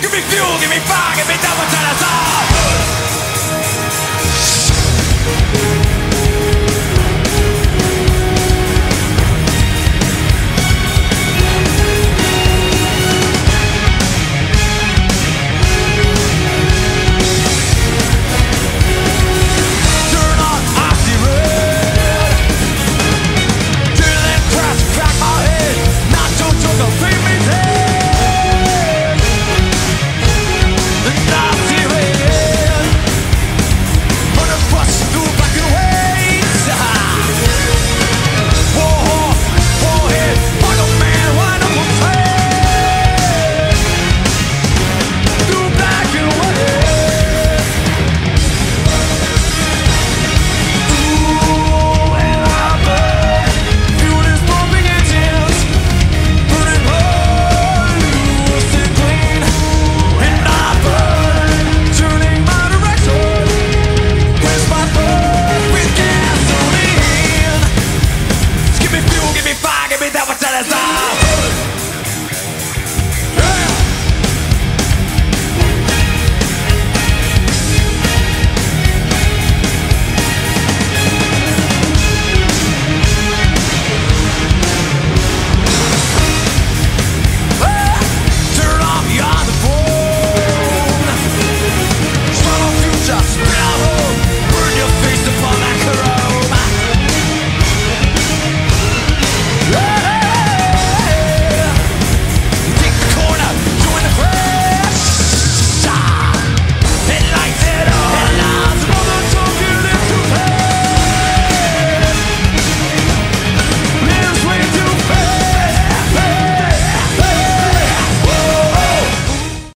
Give me fuel, give me fire, give me double to us